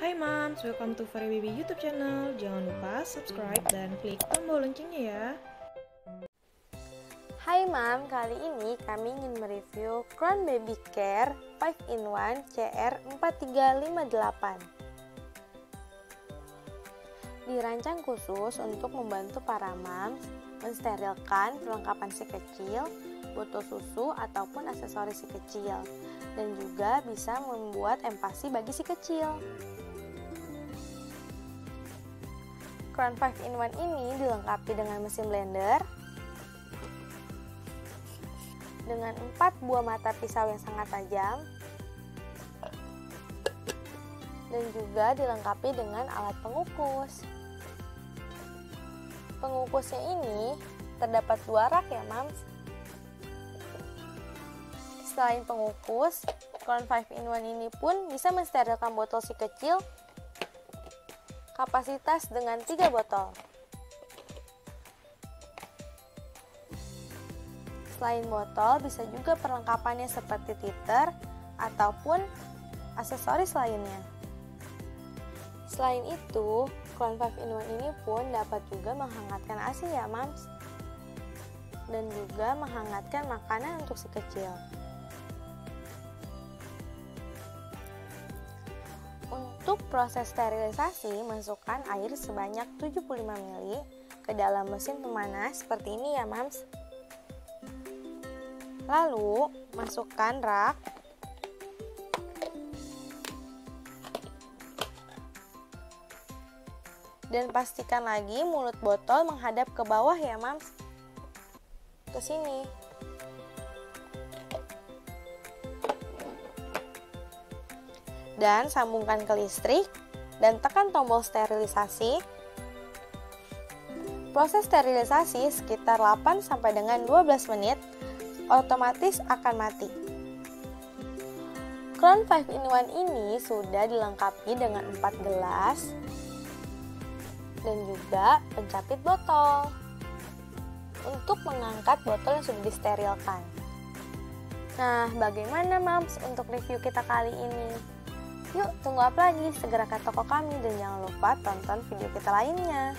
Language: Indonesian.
Hai moms, welcome to Fairy Baby YouTube channel. Jangan lupa subscribe dan klik tombol loncengnya ya. Hai Mam, kali ini kami ingin mereview Crown Baby Care 5 in 1 CR4358. Dirancang khusus untuk membantu para moms mensterilkan perlengkapan si kecil, botol susu ataupun aksesoris si kecil dan juga bisa membuat empati bagi si kecil. Crown 5 in 1 ini dilengkapi dengan mesin blender, dengan empat buah mata pisau yang sangat tajam dan juga dilengkapi dengan alat pengukus. Pengukusnya ini terdapat dua rak ya mams. Selain pengukus, Crown 5 in 1 ini pun bisa mensterilkan botol si kecil kapasitas dengan 3 botol. Selain botol, bisa juga perlengkapannya seperti titer ataupun aksesoris lainnya. Selain itu, Crown 5 in 1 ini pun dapat juga menghangatkan ASI ya mams dan juga menghangatkan makanan untuk si kecil. Untuk proses sterilisasi, masukkan air sebanyak 75 ml ke dalam mesin pemanas seperti ini ya mams. Lalu, masukkan rak. Dan pastikan lagi mulut botol menghadap ke bawah ya mams. Ke sini dan sambungkan ke listrik dan tekan tombol sterilisasi proses sterilisasi sekitar 8 sampai dengan 12 menit otomatis akan mati. Crown 5 in 1 ini sudah dilengkapi dengan 4 gelas dan juga pencapit botol untuk mengangkat botol yang sudah disterilkan. Nah, bagaimana mams untuk review kita kali ini? Yuk, tunggu apa lagi? Segera ke toko kami dan jangan lupa tonton video kita lainnya.